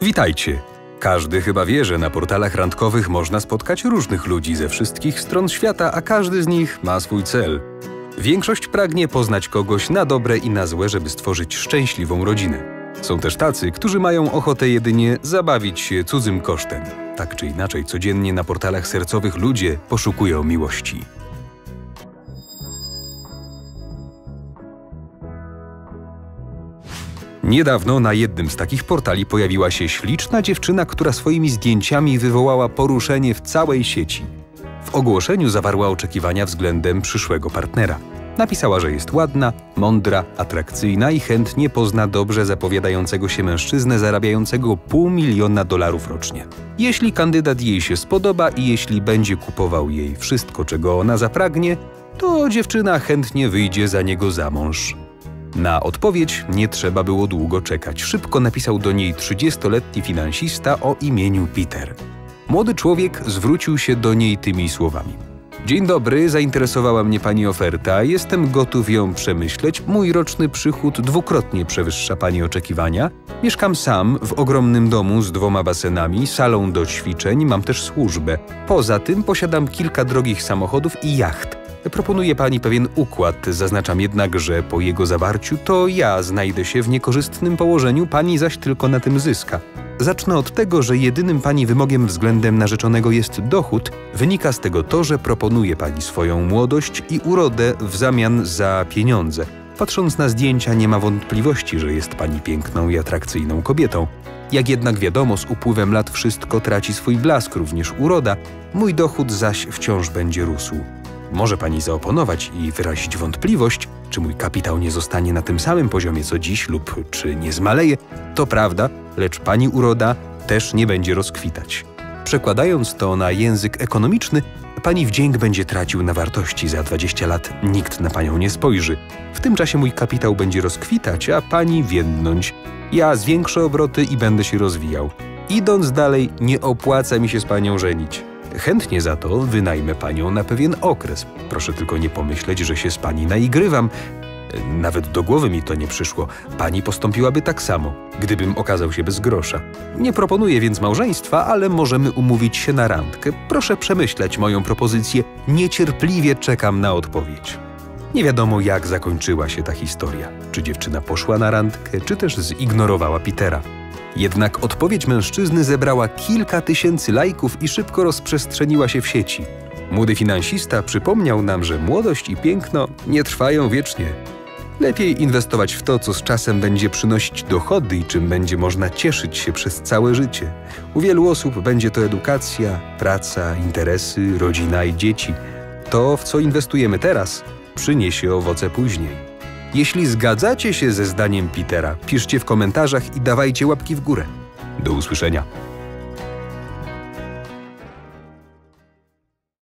Witajcie! Każdy chyba wie, że na portalach randkowych można spotkać różnych ludzi ze wszystkich stron świata, a każdy z nich ma swój cel. Większość pragnie poznać kogoś na dobre i na złe, żeby stworzyć szczęśliwą rodzinę. Są też tacy, którzy mają ochotę jedynie zabawić się cudzym kosztem. Tak czy inaczej, codziennie na portalach sercowych ludzie poszukują miłości. Niedawno na jednym z takich portali pojawiła się śliczna dziewczyna, która swoimi zdjęciami wywołała poruszenie w całej sieci. W ogłoszeniu zawarła oczekiwania względem przyszłego partnera. Napisała, że jest ładna, mądra, atrakcyjna i chętnie pozna dobrze zapowiadającego się mężczyznę zarabiającego pół miliona dolarów rocznie. Jeśli kandydat jej się spodoba i jeśli będzie kupował jej wszystko, czego ona zapragnie, to dziewczyna chętnie wyjdzie za niego za mąż. Na odpowiedź nie trzeba było długo czekać. Szybko napisał do niej 30-letni finansista o imieniu Peter. Młody człowiek zwrócił się do niej tymi słowami. Dzień dobry, zainteresowała mnie pani oferta. Jestem gotów ją przemyśleć. Mój roczny przychód dwukrotnie przewyższa pani oczekiwania. Mieszkam sam w ogromnym domu z dwoma basenami, salą do ćwiczeń, mam też służbę. Poza tym posiadam kilka drogich samochodów i jacht. Proponuje pani pewien układ, zaznaczam jednak, że po jego zawarciu to ja znajdę się w niekorzystnym położeniu, pani zaś tylko na tym zyska. Zacznę od tego, że jedynym pani wymogiem względem narzeczonego jest dochód. Wynika z tego to, że proponuje pani swoją młodość i urodę w zamian za pieniądze. Patrząc na zdjęcia, nie ma wątpliwości, że jest pani piękną i atrakcyjną kobietą. Jak jednak wiadomo, z upływem lat wszystko traci swój blask, również uroda, mój dochód zaś wciąż będzie rósł. Może pani zaoponować i wyrazić wątpliwość, czy mój kapitał nie zostanie na tym samym poziomie co dziś lub czy nie zmaleje. To prawda, lecz pani uroda też nie będzie rozkwitać. Przekładając to na język ekonomiczny, pani wdzięk będzie tracił na wartości za 20 lat. Nikt na panią nie spojrzy. W tym czasie mój kapitał będzie rozkwitać, a pani więdnąć. Ja zwiększę obroty i będę się rozwijał. Idąc dalej, nie opłaca mi się z panią żenić. Chętnie za to wynajmę panią na pewien okres. Proszę tylko nie pomyśleć, że się z pani naigrywam. Nawet do głowy mi to nie przyszło. Pani postąpiłaby tak samo, gdybym okazał się bez grosza. Nie proponuję więc małżeństwa, ale możemy umówić się na randkę. Proszę przemyśleć moją propozycję. Niecierpliwie czekam na odpowiedź. Nie wiadomo, jak zakończyła się ta historia. Czy dziewczyna poszła na randkę, czy też zignorowała Petera. Jednak odpowiedź mężczyzny zebrała kilka tysięcy lajków i szybko rozprzestrzeniła się w sieci. Młody finansista przypomniał nam, że młodość i piękno nie trwają wiecznie. Lepiej inwestować w to, co z czasem będzie przynosić dochody i czym będzie można cieszyć się przez całe życie. U wielu osób będzie to edukacja, praca, interesy, rodzina i dzieci. To, w co inwestujemy teraz, przyniesie owoce później. Jeśli zgadzacie się ze zdaniem Petera, piszcie w komentarzach i dawajcie łapki w górę. Do usłyszenia.